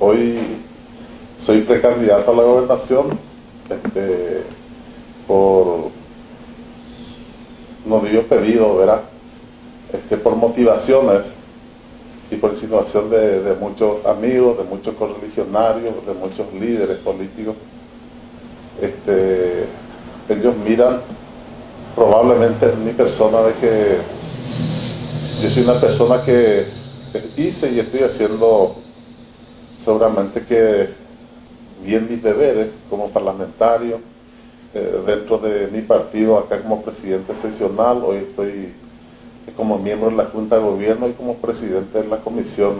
Hoy soy precandidato a la gobernación este, por, no digo pedido, ¿verdad? Este, por motivaciones y por insinuación de, muchos amigos, de muchos correligionarios, de muchos líderes políticos. Este, ellos miran probablemente en mi persona de que yo soy una persona que hice y estoy haciendo seguramente que bien mis deberes como parlamentario, eh, dentro de mi partido acá como presidente seccional, hoy estoy como miembro de la Junta de Gobierno y como presidente de la Comisión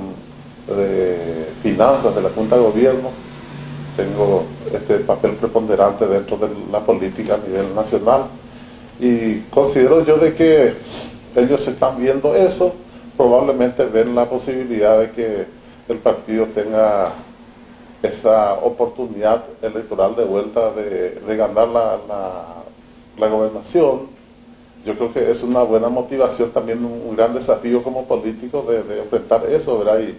de Finanzas de la Junta de Gobierno. Tengo este papel preponderante dentro de la política a nivel nacional y considero yo de que ellos están viendo eso, probablemente ven la posibilidad de que el partido tenga esa oportunidad electoral de vuelta de, ganar la, gobernación. Yo creo que es una buena motivación, también un, gran desafío como político de, enfrentar eso, ¿verdad? Y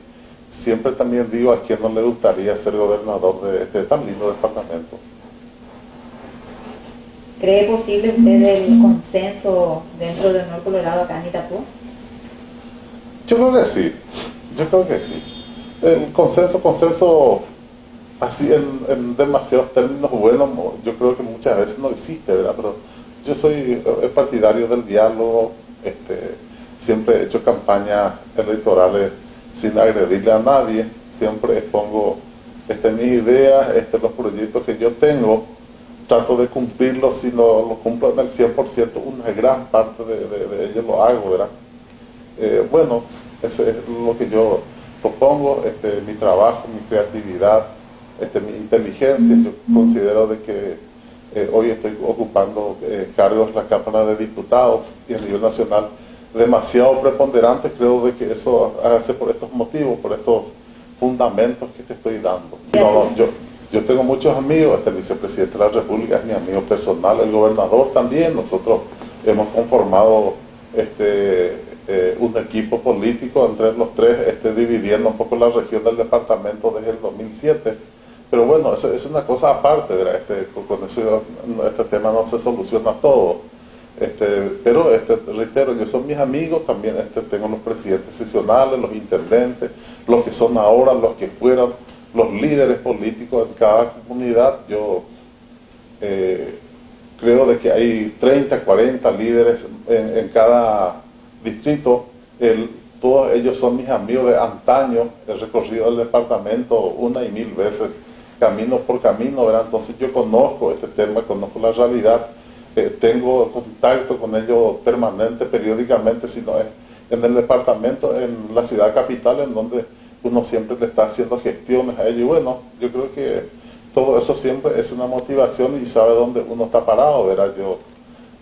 siempre también digo a quien no le gustaría ser gobernador de este tan lindo departamento. ¿Cree posible usted el consenso dentro del Norte Colorado acá en Itapú? Yo creo que sí, yo creo que sí. El consenso, consenso así en, demasiados términos buenos, yo creo que muchas veces no existe, ¿verdad? Pero yo soy partidario del diálogo, este, siempre he hecho campañas electorales sin agredirle a nadie, siempre expongo este, mis ideas, este, los proyectos que yo tengo, trato de cumplirlos, si no lo cumplo en el 100%, una gran parte de, ellos lo hago, ¿verdad? Eh, bueno, ese es lo que yo propongo, este, mi trabajo, mi creatividad, este, mi inteligencia. Yo considero de que eh, hoy estoy ocupando eh, cargos en la Cámara de Diputados y a nivel nacional demasiado preponderante. Creo de que eso hace por estos motivos, por estos fundamentos que te estoy dando. yo, yo tengo muchos amigos, este, el vicepresidente de la República es mi amigo personal, el gobernador también. Nosotros hemos conformado este, eh, un equipo político entre los tres, este, dividiendo un poco la región del departamento desde el 2007 pero bueno, es, una cosa aparte, Este, con eso este tema no se soluciona todo. Este, pero este, reitero, yo son mis amigos, también este, tengo los presidentes sesionales, los intendentes, los que son ahora, los que fueron, los líderes políticos en cada comunidad. Yo eh, creo de que hay 30, 40 líderes en, cada distrito. todos ellos son mis amigos de antaño, he recorrido el departamento una y mil veces camino por camino, ¿verdad? Entonces yo conozco este tema, conozco la realidad, eh, tengo contacto con ellos permanente, periódicamente, si no es en el departamento, en la ciudad capital, en donde uno siempre le está haciendo gestiones a ellos. Y bueno, yo creo que todo eso siempre es una motivación y sabe dónde uno está parado, ¿verdad? Yo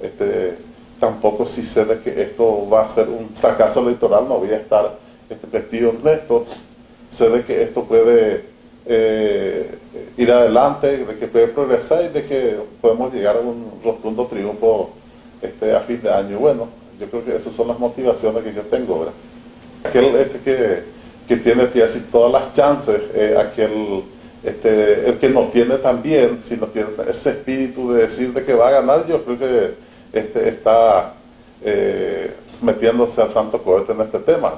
este, tampoco si sé de que esto va a ser un fracaso electoral, no voy a estar este, vestido en esto, sé de que esto puede eh, ir adelante, de que puede progresar y de que podemos llegar a un rotundo triunfo este, a fin de año. Bueno, yo creo que esas son las motivaciones que yo tengo, ¿verdad? Aquel este que, que tiene así todas las chances, eh, aquel este, el que no tiene también, si no tiene ese espíritu de decir de que va a ganar, yo creo que este, está eh, metiéndose al santo cohete en este tema.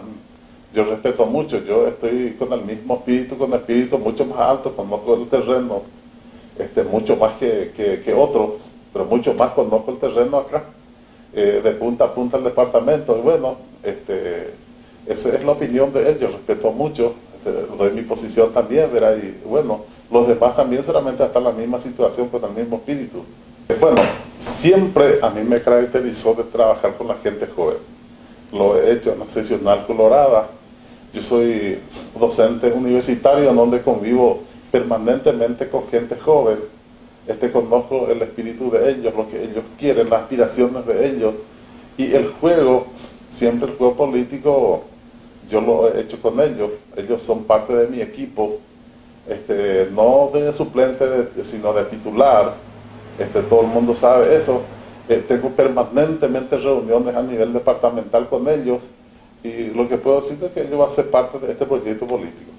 Yo respeto mucho, yo estoy con el mismo espíritu, con espíritu mucho más alto, conozco el terreno, este, mucho más que, que, otro, pero mucho más conozco el terreno acá, eh, de punta a punta el departamento, y bueno, este, esa es la opinión de ellos, respeto mucho, este, doy mi posición también, verá, y bueno, los demás también solamente están en la misma situación, con el mismo espíritu. Bueno, siempre a mí me caracterizó de trabajar con la gente joven. Lo he hecho en la seccional colorada, yo soy docente universitario en donde convivo permanentemente con gente joven. Este, conozco el espíritu de ellos, lo que ellos quieren, las aspiraciones de ellos. Y el juego, siempre el juego político, yo lo he hecho con ellos. Ellos son parte de mi equipo, este, no de suplente, sino de titular. Este, todo el mundo sabe eso. Eh, tengo permanentemente reuniones a nivel departamental con ellos y lo que puedo decir es que ellos va a ser parte de este proyecto político.